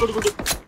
కొడు